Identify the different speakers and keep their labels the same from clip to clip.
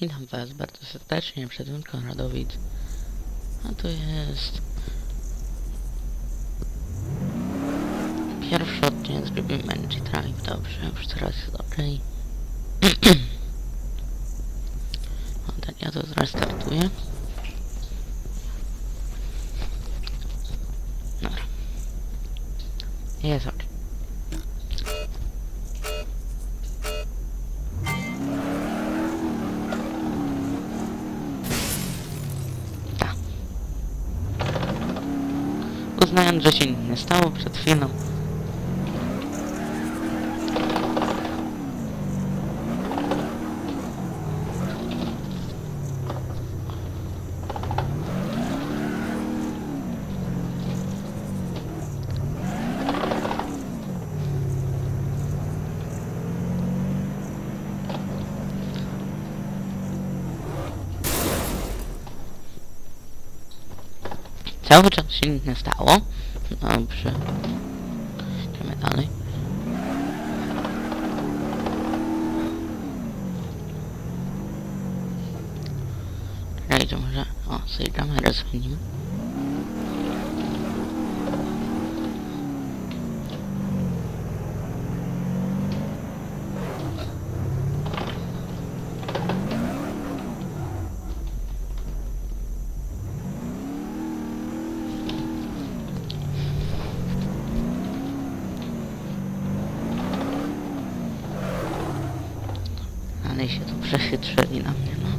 Speaker 1: Witam Was bardzo serdecznie, przedmiot Konradowic. A to jest... Pierwszy odcinek z Baby Drive, dobrze, już teraz jest. No tak, ja to zrestartuję. Dobra. Jest ok. Że się nie stało przed chwilą. Cały czas się nie stało. Dobrze. Idziemy dalej. Czekajcie, może... O, sobie kamerę zmienimy. Ale się tu przechytrzyli na mnie, no.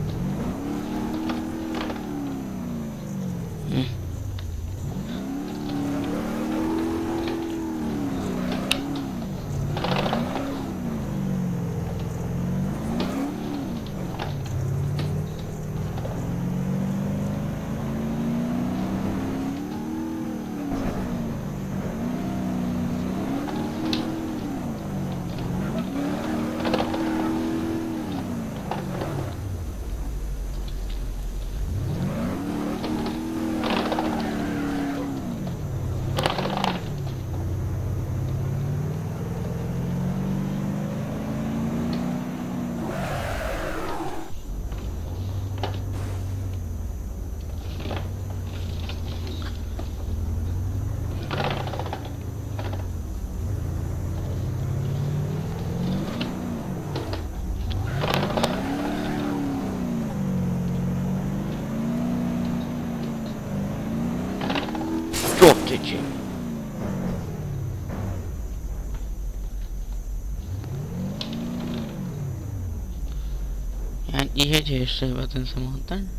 Speaker 1: Nie jedzie jeszcze chyba ten samochód, tak?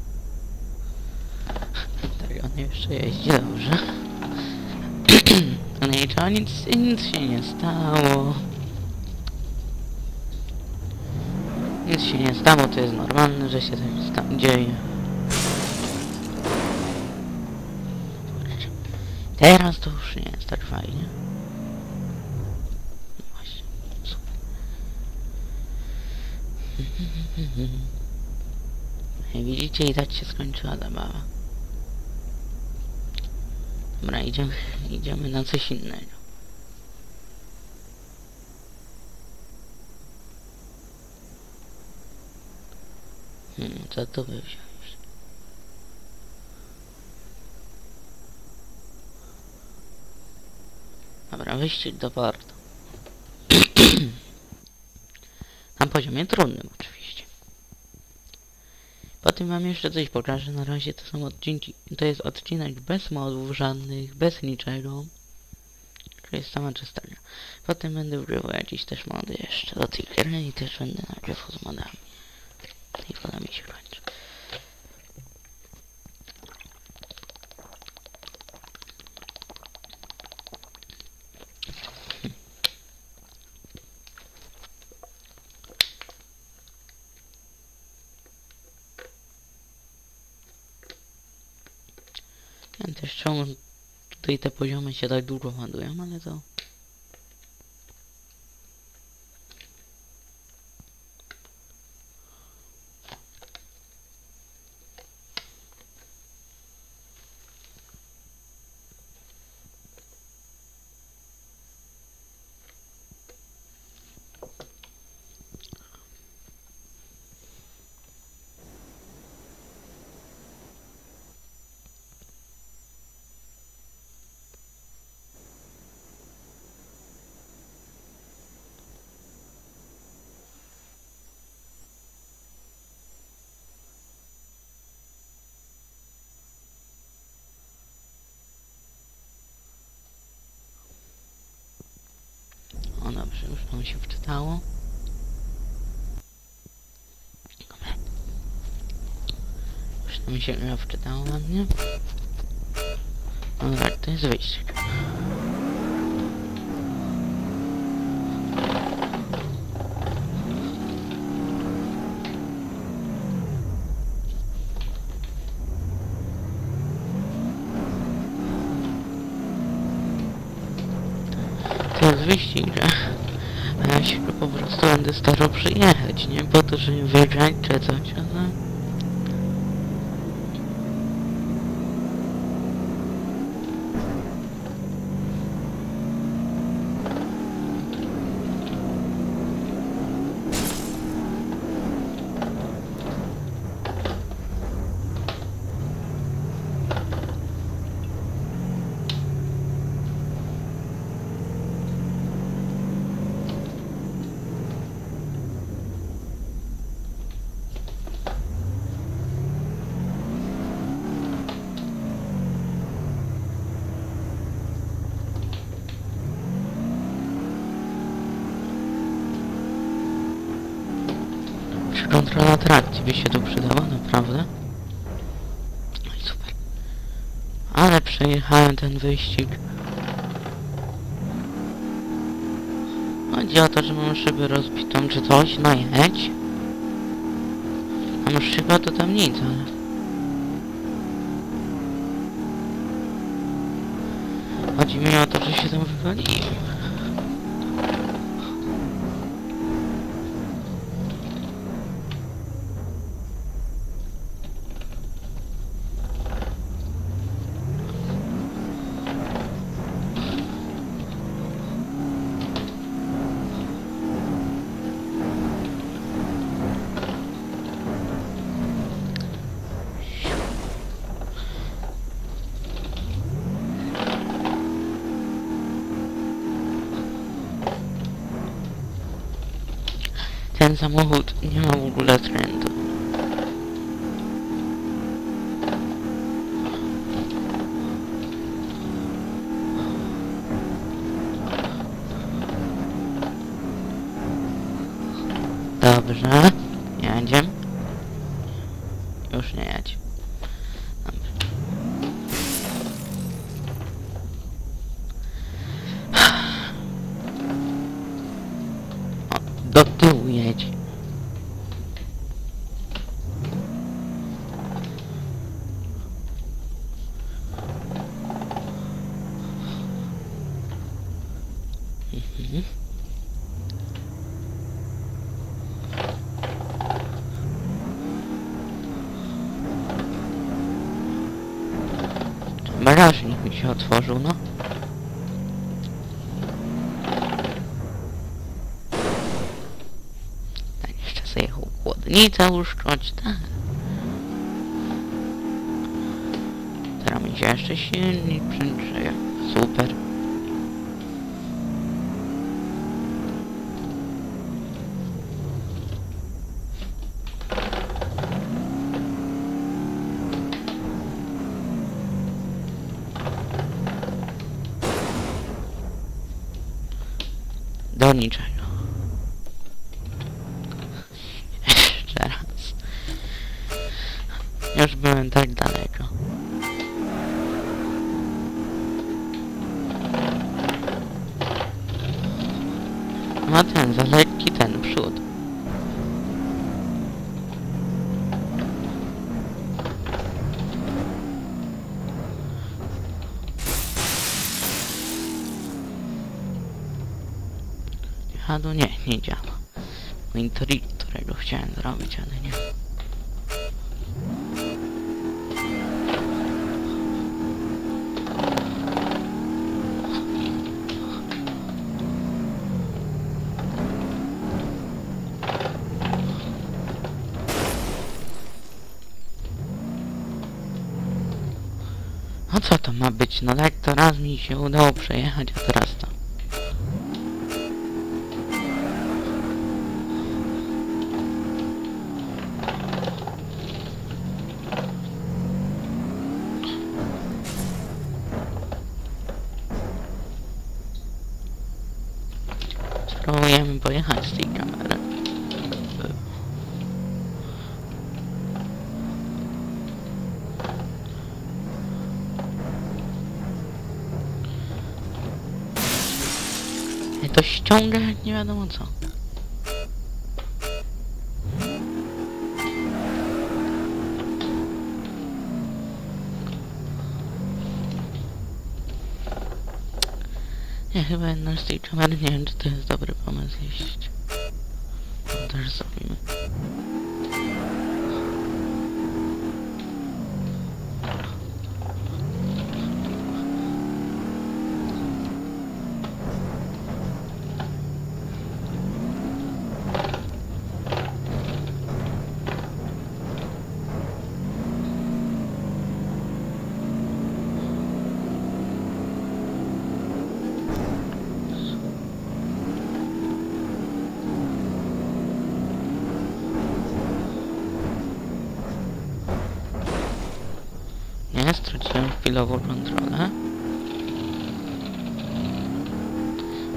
Speaker 1: Tak, on jeszcze jeździ dobrze. No i to nic, nic się nie stało. Nic się nie stało, to jest normalne, że się coś tam dzieje. Teraz to już nie jest tak fajnie. No właśnie, super. Widzicie i tak się skończyła zabawa. Dobra, idziemy, idziemy na coś innego. Hmm, co tu by wziąć? Dobra, wyścig do portu. na poziomie trudnym oczywiście. Potem wam jeszcze coś pokażę, na razie to są odcinki, to jest odcinek bez modów żadnych, bez niczego. To jest sama czysta gra. Potem będę używał jakieś też mody jeszcze do tej gry i też będę nagrywał z modami. I woda mi się kończy. Shumë të i të përgjome po që taj durë për po më ndujë, ma le të. Się gra wczytało na mnie. No tak, to jest wyjście. To jest wyścig, że ja się po prostu będę starał przyjechać, nie po to, żeby wygrać czy coś, ale... Czy kontrola trakcji by się tu przydała, naprawdę? No i super. Ale przejechałem ten wyścig. Chodzi o to, że mam szybę rozbitą czy coś, no jedź. Mam szybę to tam nic, ale... Chodzi mi o to, że się tam wywaliłem. Ten samochód nie ma w ogóle trendu. Dobrze, jedziemy. Już nie jedź. Dobrze. O, do tyłu jedź. Mhm. Bagażnik mi się otworzył, no. Tak, jeszcze sobie chłodnicę uszcząć, tak. Teraz się jeszcze silnik przegrzeje. Super. Do niczego. Jeszcze raz. Już byłem tak daleko. Ma ten, za lekki ten przód. No nie, nie działa. Mój którego chciałem zrobić, ale nie. A co to ma być? No tak to raz mi się udało przejechać, a teraz coś ściąga, nie wiadomo co. Ja chyba jednak z tej kamery nie wiem, czy to jest dobry pomysł iść. To też zrobimy.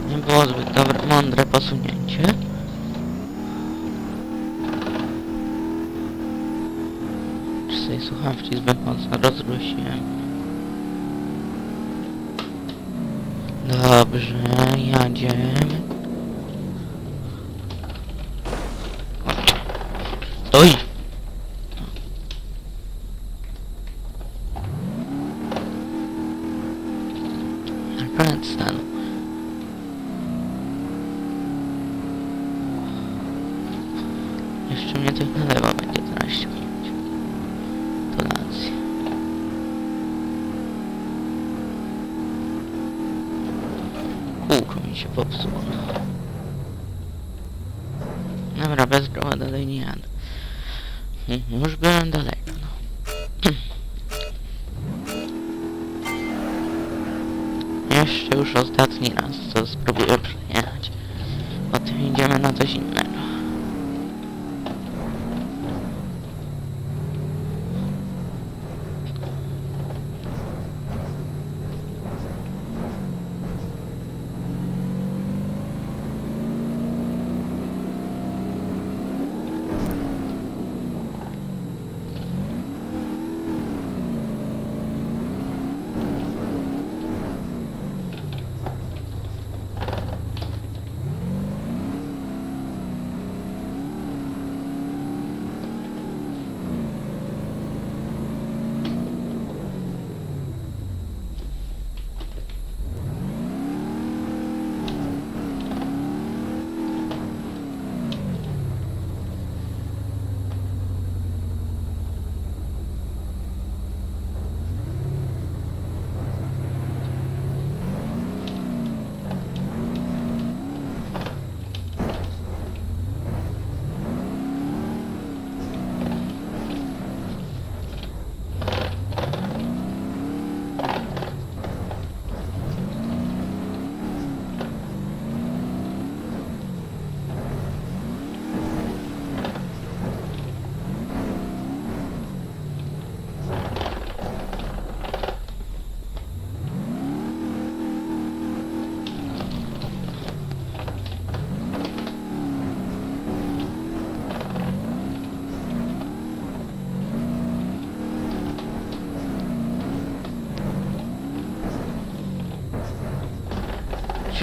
Speaker 1: Nie było zbyt dobre, mądre posunięcie. Czy sobie słuchawki zbyt mocno rozgłosiłem? Dobrze, jedziemy.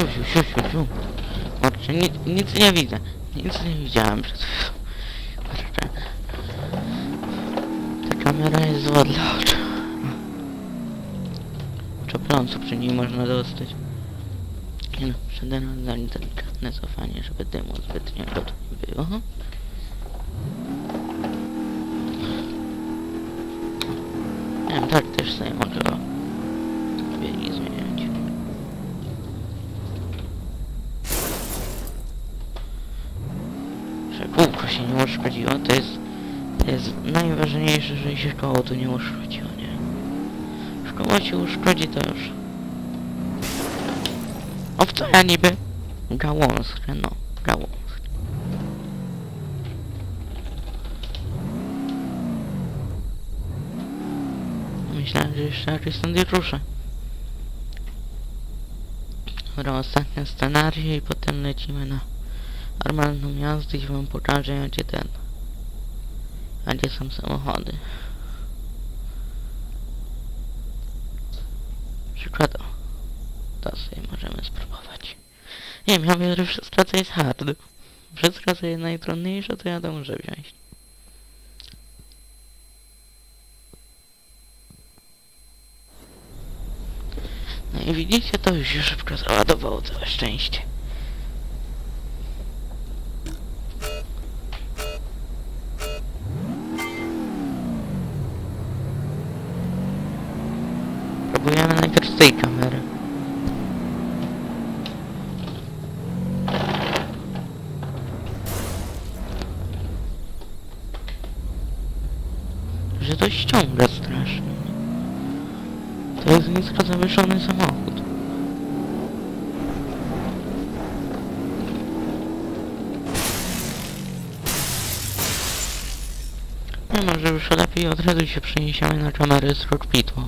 Speaker 1: Siu, siu, siu, siu, siu. Kurczę, nic, nic nie widzę. Nic nie widziałem przed chwilą. Kurczę. Ta kamera jest zła dla oczu. Czoplącu przy niej można dostać. Nie no, przede mną delikatne cofanie, żeby dymu zbytniego tu nie było. Nie wiem, tak też sobie mogę go biegi zmieniać. że kółko się nie uszkodziło, to jest, to jest najważniejsze, że się koło tu nie uszkodziło, nie? Już koło się uszkodzi, to już... O, w co ja niby? Gałązkę, no, gałązkę. Myślałem, że jeszcze jakoś stąd nie ruszę. Dobra, ostatnie scenariusz i potem lecimy na normalną jazdę i wam pokażę jakie ten a gdzie są samochody przykład o to sobie możemy spróbować Nie wiem, ja mówię, że wszystko co jest hard. Wszystko co jest najtrudniejsze, to ja to muszę wziąć. No i widzicie, to już szybko załadowało, całe szczęście. Próbujemy najpierw z tej kamery. Że to ściąga strasznie. To jest zawieszony samochód. Nie może już lepiej od razu się przeniesiemy na kamerę z cockpitu.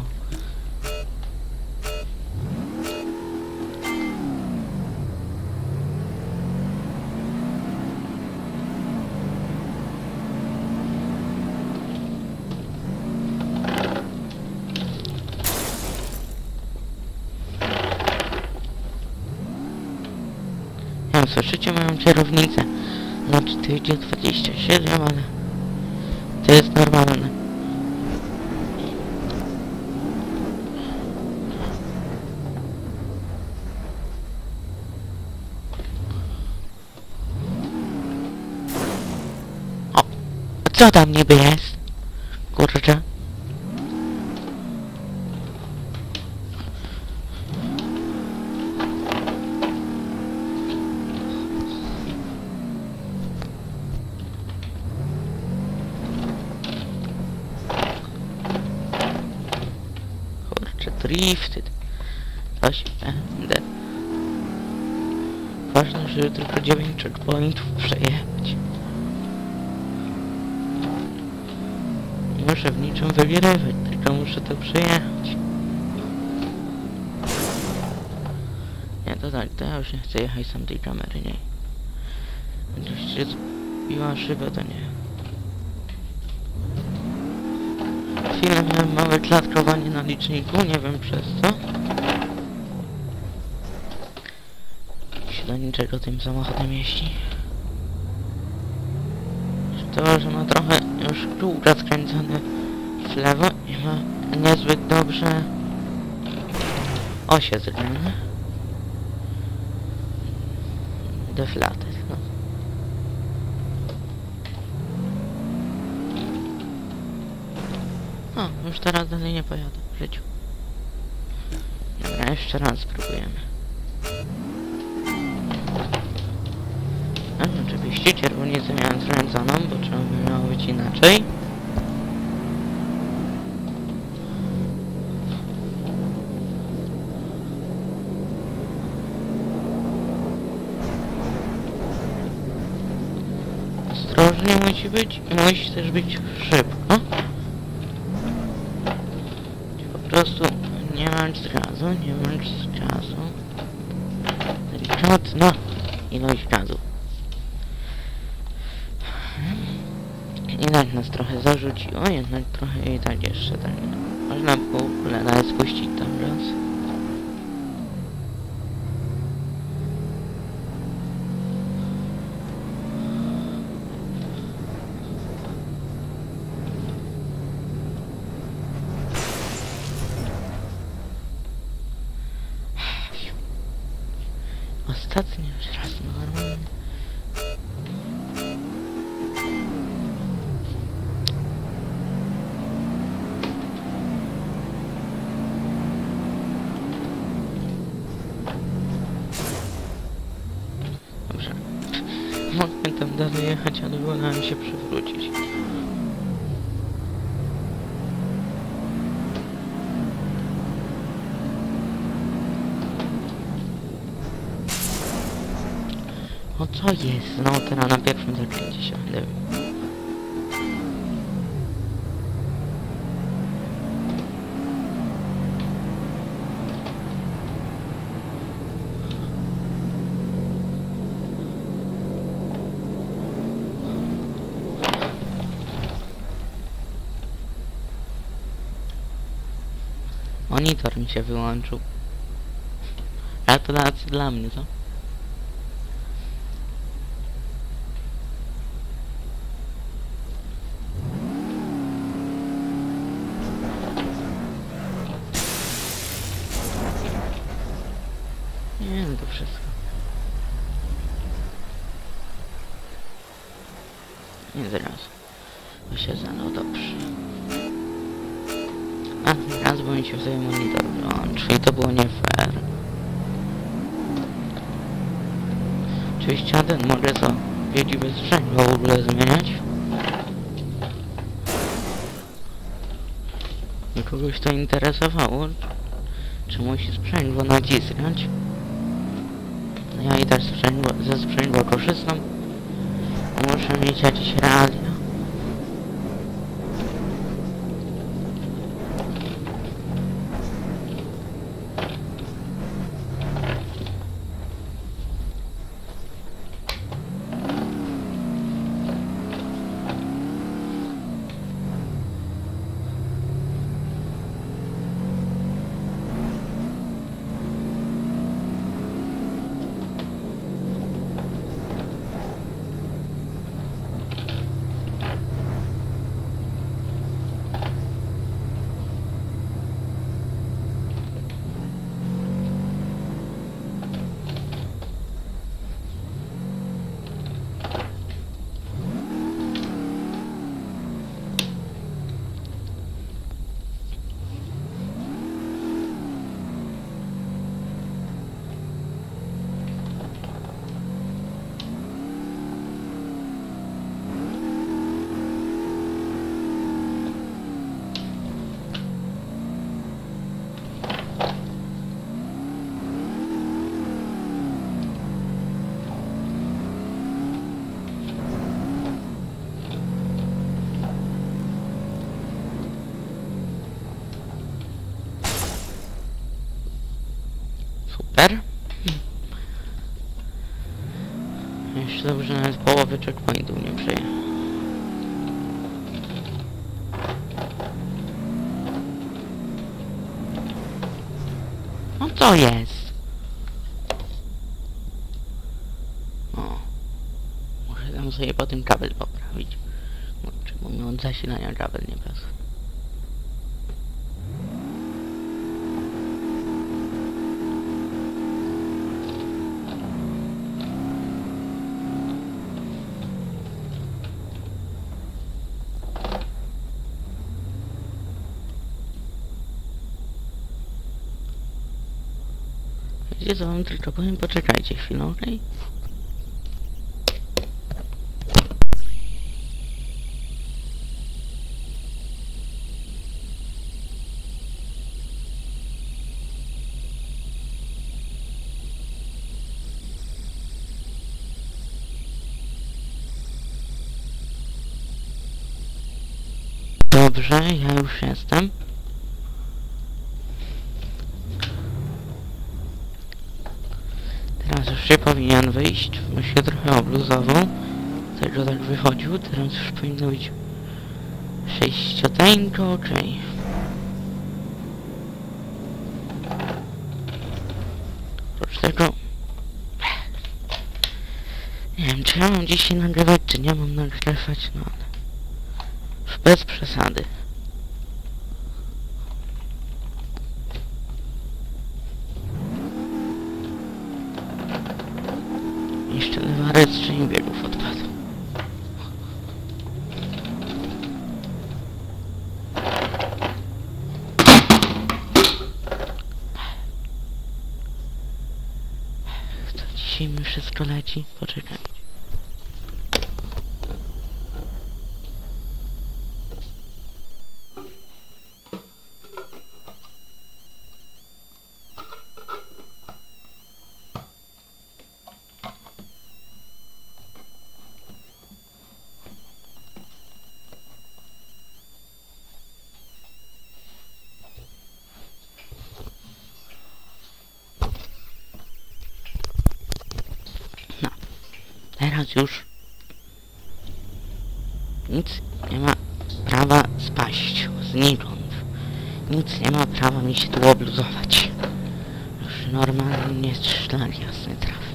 Speaker 1: Słyszycie moją kierownicę? Znaczy to idzie 27, ale to jest normalne. O, co tam niby jest? Kurczę. Kurczę, drifted. Coś będę. Ważne, żeby tylko 9 checkpointów przejechać. Muszę w niczym wygrywać, tylko muszę to przejechać. Nie, to tak, to ja już nie chcę jechać sam tej kamery, nie. Się zbiła szyba, to nie. Chwilę małe klatkowanie na liczniku, nie wiem przez co. Się do niczego tym samochodem jeździ. To, że ma trochę już kółka skręcone w lewo i ma niezbyt dobrze osie zrobione. Deflaty, no. O, już teraz dalej nie pojadę w życiu. Dobra, jeszcze raz spróbujemy. A, oczywiście kierownicę miałem skręconą, bo trzeba by miało być inaczej. Ostrożnie musi być i musi też być szybko. Po prostu nie męcz gazu, nie męcz gazu. Delikatna ilość gazu. Jednak nas trochę zarzuciło, jednak trochę i tak jeszcze tak. Można w ogóle nawet spuścić O co jest? No teraz na pierwszym zakręcie się będę... Monitor mi się wyłączył. Gratulacje dla mnie, co? Naciskać. No ja i tak ze sprzęgła korzystam. Muszę mieć jakieś Super. Jeszcze dobrze nawet połowy checkpointów nie przejechał. No co jest? O. Muszę tam sobie po tym kabel poprawić. Mi od zasilania kabel nie pasuje? Wiecie co wam tylko powiem? Poczekajcie chwilę, okej? Dobrze, ja już jestem. Teraz już powinien wyjść. Bo się trochę obluzował. Tego tak wychodził. Teraz już powinno być sześcioteńko, okej. Oprócz tego... Nie wiem, czy ja mam dzisiaj nagrywać, czy nie mam nagrywać, no ale... Bez przesady. Jeszcze lewarec część biegów odpadł. To dzisiaj mi wszystko leci. Poczekaj. Teraz już nic nie ma prawa spaść znikąd. Nic nie ma prawa mi się tu obluzować. Już normalnie szlak jasny trafi.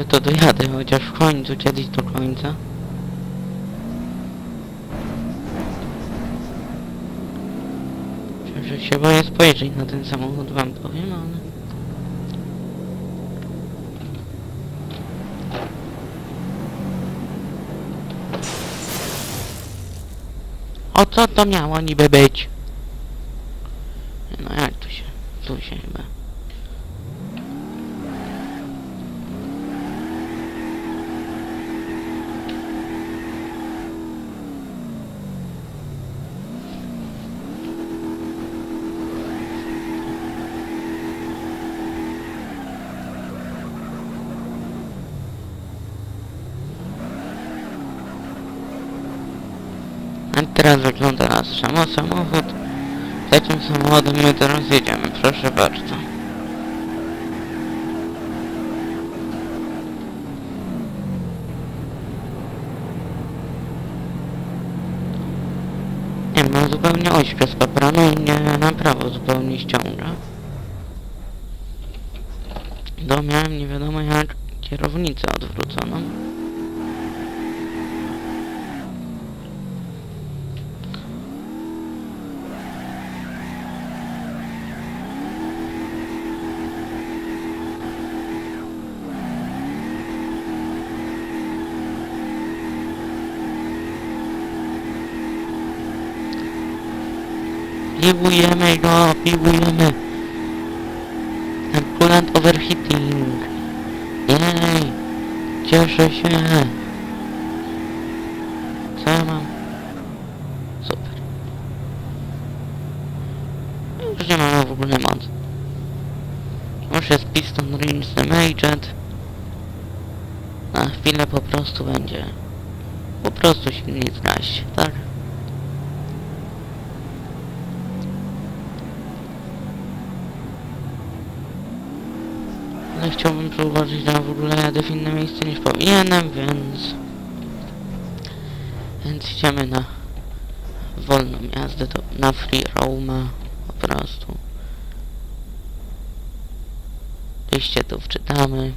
Speaker 1: Może to dojadę chociaż w końcu, kiedyś do końca. Że się boję spojrzeć na ten samochód, wam powiem, ale... O co to miało niby być? No jak tu się, tu się chyba... A teraz wygląda nasz samo samochód. Samochodem my teraz jedziemy, proszę bardzo. Nie, ma zupełnie oś przez i nie na prawo zupełnie ściąga. Do miałem nie wiadomo jak kierownicę odwróconą. Piłujemy go, piłujemy. Ten coolant overheating. Jej, cieszę się. Co ja mam? Super. Już nie mamy w ogóle mocy. Już jest piston rings damaged. Na chwilę po prostu będzie. Po prostu się nie zgaś, tak? Ale chciałbym zauważyć, że w ogóle jadę w inne miejsce niż powinienem, więc... Więc idziemy na wolną jazdę, to na free roama po prostu. Liście tu wczytamy.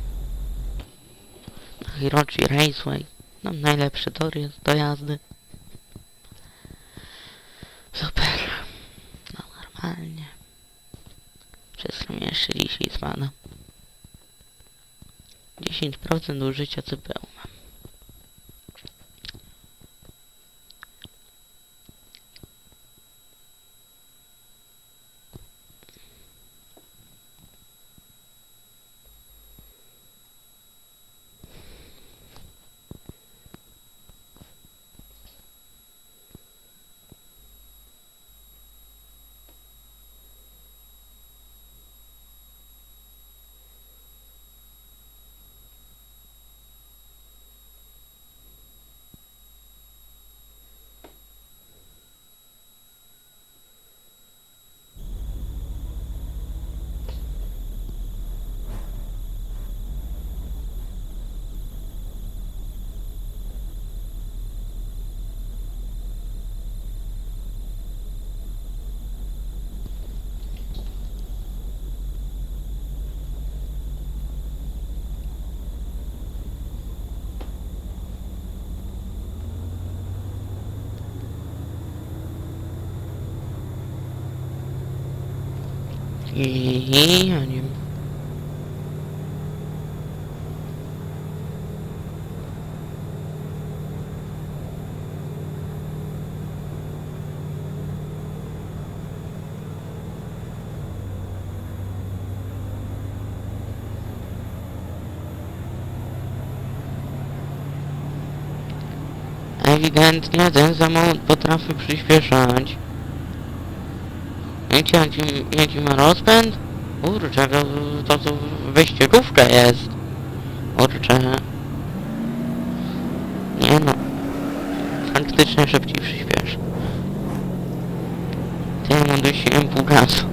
Speaker 1: Na Hirochi Raceway. Nam najlepszy tor jest do jazdy. Super. No normalnie. Wszystko mnie jeszcze dzisiaj spada. 10% użycia CPU mam. I ja nie wiem. Ewidentnie ten samochód potrafi przyspieszać. Wiecie jaki, jaki ma rozpęd? Kurczę, to, to, wyścigówka jest. Kurczę. Nie no. Faktycznie szybciej przyspiesz. Ty mu dusiłem pół gazu.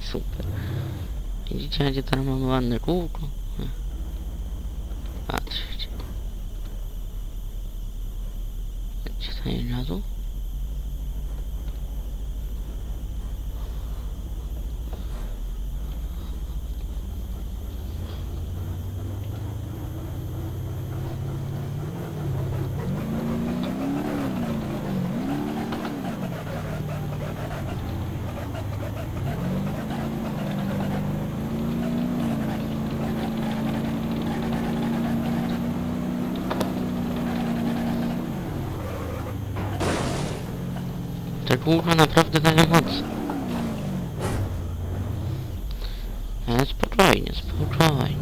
Speaker 1: Super. Widzicie, jakie tam mamy ładne kółko? Patrzcie. Gdzie tutaj na dół? Kółka naprawdę dają moc. Ale spokojnie, spokojnie.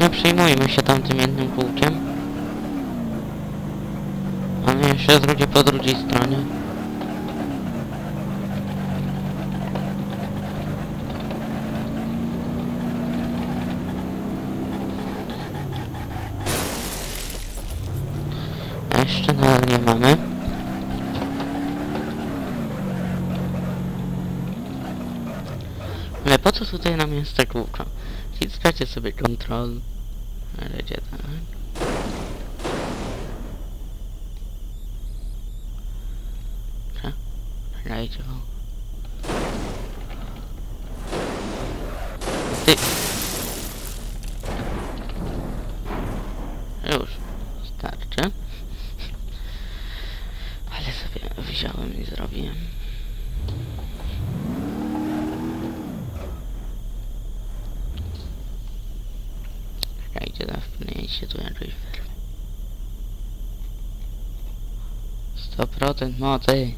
Speaker 1: Nie przejmujmy się tamtym jednym kółkiem. Mamy jeszcze drugie po drugiej stronie. Co tutaj nam jest ta kółka? Wciskacie sobie kontrol. Ale gdzie tak? Cze? Dajcie go. Ty! 100% mocy.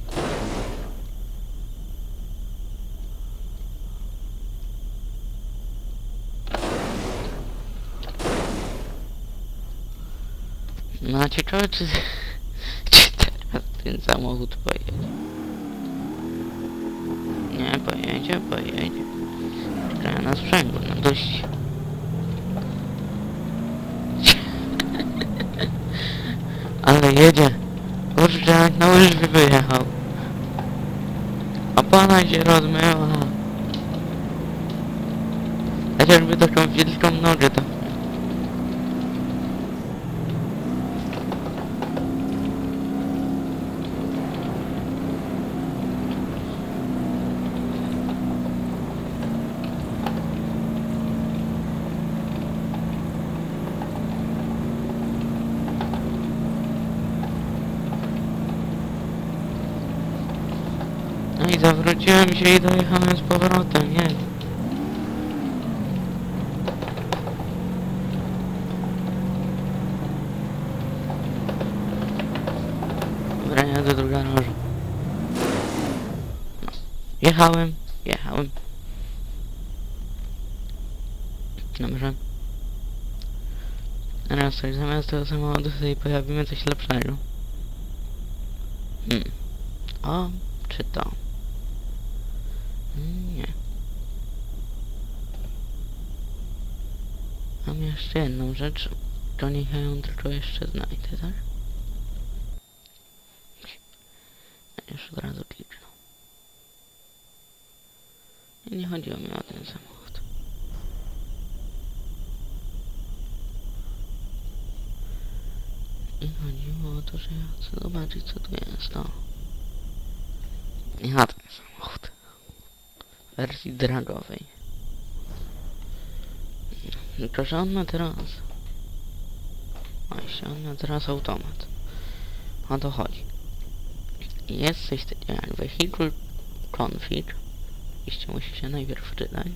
Speaker 1: No ciekawe czy, czy teraz ten samochód pojedzie. Nie, pojedzie, pojedzie. Czekaj na sprzęgło, no dość. Ale jedzie. Kurczę, na łyżwy wyjechał. Opona się rozmyła. Chociażby taką wielką nogę to No i zawróciłem się i dojechałem z powrotem, nie. Dobra, jadę do garażu. No. Jechałem, jechałem. Dobrze. Teraz coś zamiast tego samochodu sobie pojawimy coś lepszego. Hmm. O, czy to? Mm, Nie. Mam jeszcze jedną rzecz. To niech ją tylko jeszcze znajdę, tak? Już od razu kliknę. Nie chodziło mi o ten samochód. I chodziło o to, że ja chcę zobaczyć co tu jest, o. Ja ten samochód. W wersji dragowej. Tylko, że on ma teraz... Właśnie, on ma teraz automat. O to chodzi. Jest coś takiego jak vehicle config. Oczywiście musi się najpierw wczytać.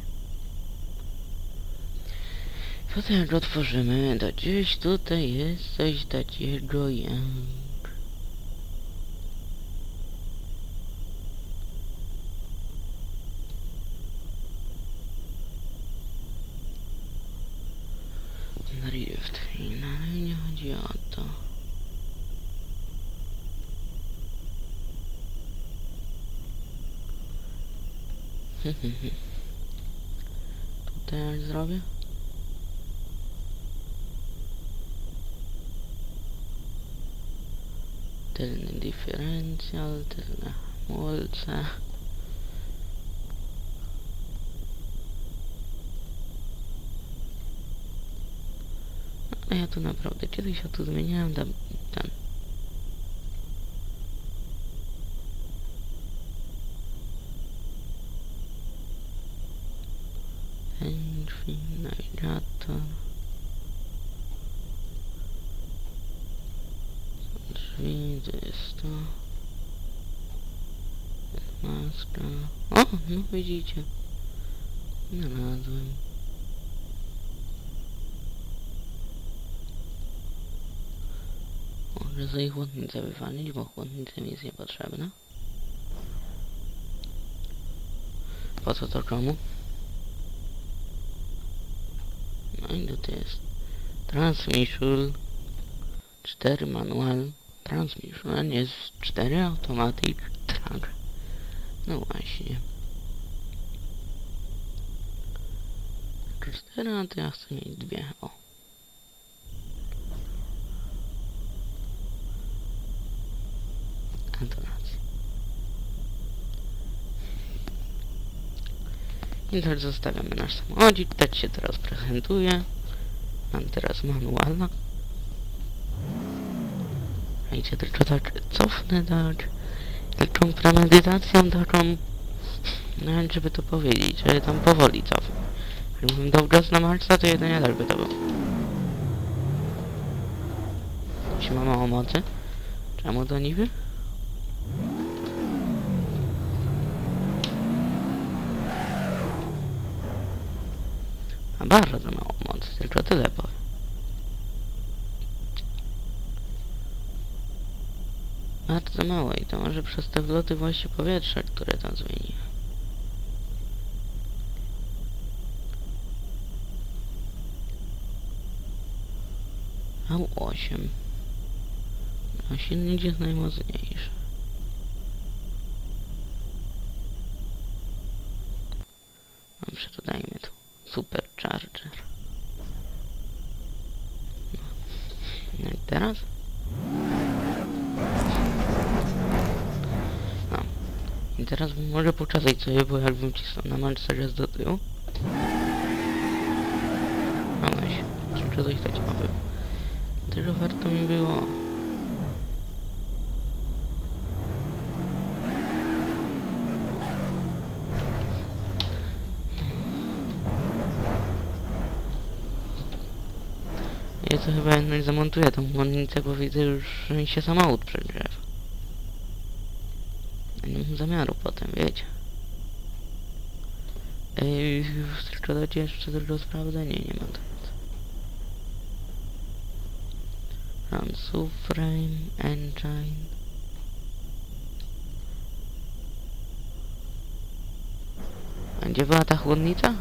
Speaker 1: Potem jak otworzymy, to gdzieś tutaj jest coś takiego jak... Drift. I na nie chodzi o to. Tutaj zrobię? Tylny diferencjal, tylne hamulce. A ja tu naprawdę kiedyś ja tu zmieniałem ten. Entry, navigator. Drzwi, to jest to. Maska. O, no widzicie. Znalazłem. Może sobie chłodnicę wywalić, bo chłodnica mi jest niepotrzebna. Po co to komu? No i tu jest transmission 4 manual transmission, z 4 automatic track. No właśnie. 4, a to ja chcę mieć dwie. O. Antonacja. I teraz zostawiamy nasz samochodzik, tak się teraz prezentuje. Mam teraz manualna. Słuchajcie, tylko tak cofnę tak. Taką premedytacją taką... No jak żeby to powiedzieć, że tam powoli cofnę. Jakbym dał gaz na Marsa, to jedynie tak by to było. Jeśli ma mało mocy? Czemu to niby? A bardzo mało mocy, tylko tyle powiem. Bardzo mało i to może przez te wloty właśnie powietrza, które tam zmieni. V8. A silnik jest najmocniejszy. Dobrze, dodajmy tu supercharger. No i teraz? No. I teraz może poczekać sobie, bo jakbym cisnął na Mercedes do tyłu. No weź, czy coś takiego było. Tylko warto mi było. Ja to chyba jednak zamontuję tą chłodnicę, bo widzę już, że mi się samochód przegrzewa. Ja nie mam zamiaru potem, wiecie. Ej, tylko dać jeszcze tylko sprawdzenie, nie ma to nic. Run subframe, engine. A gdzie była ta chłodnica?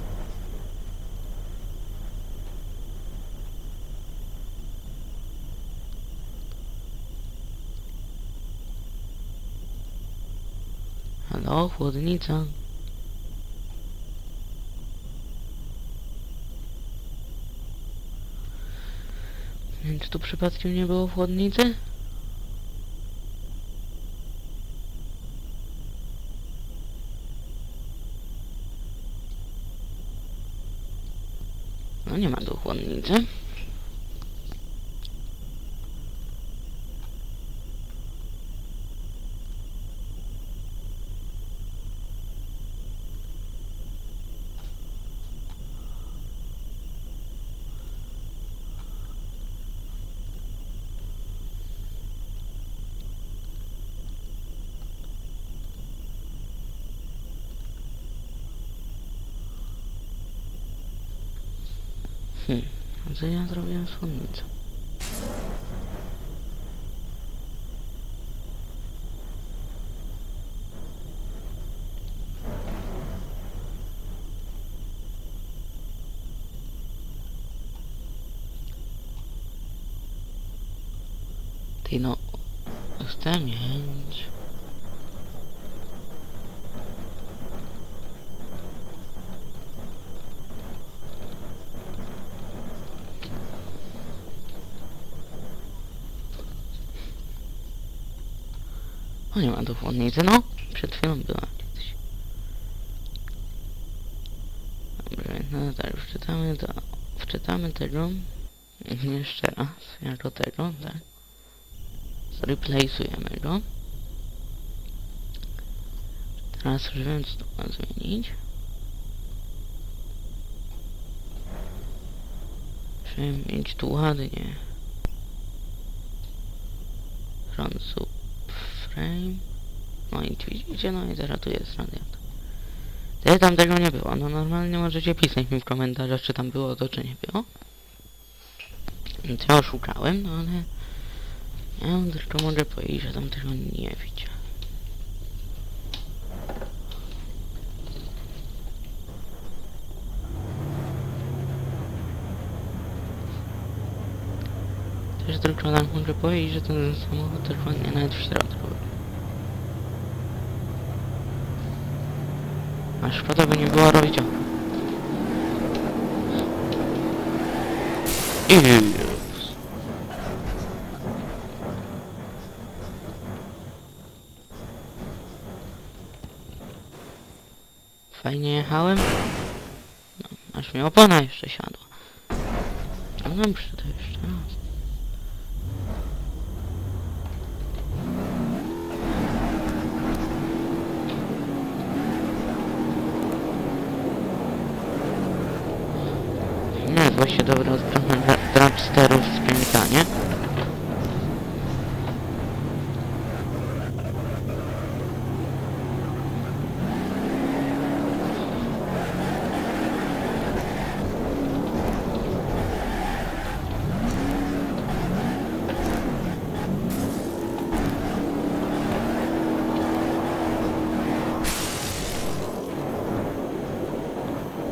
Speaker 1: Halo, Czy tu przypadkiem nie było chłodnicy? No nie ma tu chłodnicy. A co ja zrobiłem z chłodnicą? Ty no, chcę mieć... O, nie ma tu chłodnicy, no. Przed chwilą była kiedyś. Dobrze, no tak, wczytamy to. Wczytamy tego. Jeszcze raz, jako tego, tak. Zreplace'ujemy go. Teraz już wiem, co to ma zmienić. Musimy mieć tu ładnie. No i widzicie, no i teraz tu jest radiator. Tyle tam tego nie było. No normalnie możecie pisać mi w komentarzach, czy tam było to, czy nie było. Więc ja oszukałem, no ale... Ja tylko mogę powiedzieć, że tam tego nie widzę. Też tylko tak mogę powiedzieć, że ten samochód dokładnie nawet w środku. A szkoda by nie było robić. Jezus. Fajnie jechałem. No, aż mi opona jeszcze siadła. No dobrze, to jeszcze raz. Nie jest właśnie dobra strona dragsterów z piękna, nie?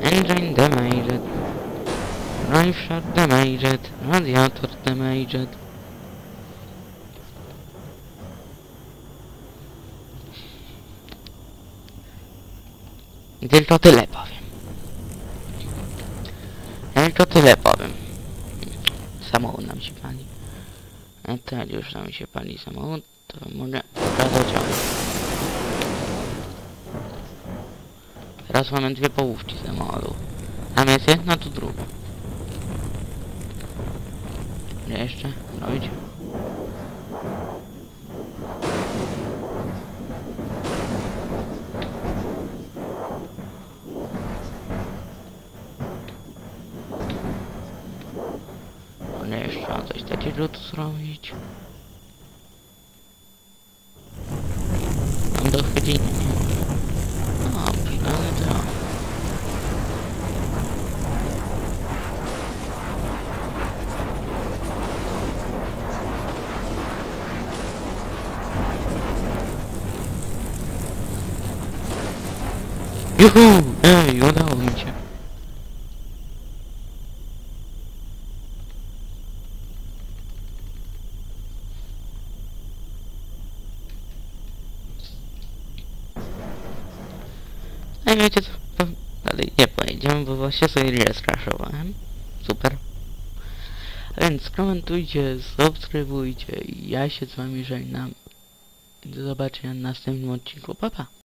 Speaker 1: Engine damaged. Drive shaft damaged. Radiator damaged. Tylko tyle powiem. Tylko tyle powiem. Samochód nam się pali. A teraz już nam się pali samochód, to mogę pokazać o. Teraz mamy dwie połówki samochodu. Tam jest jedna, tu druga. Gdzie jeszcze robić? Ale jeszcze coś takiego tu zrobić. Mam do chwycenia nie może. Dobrze, ale to... Juhu! Ej, udało mi się. Ej, wiecie co? Dalej nie pojedziemy, bo właśnie sobie nie skraszowałem. Super. Więc komentujcie, subskrybujcie i ja się z wami żegnam. Do zobaczenia w następnym odcinku. Pa, pa.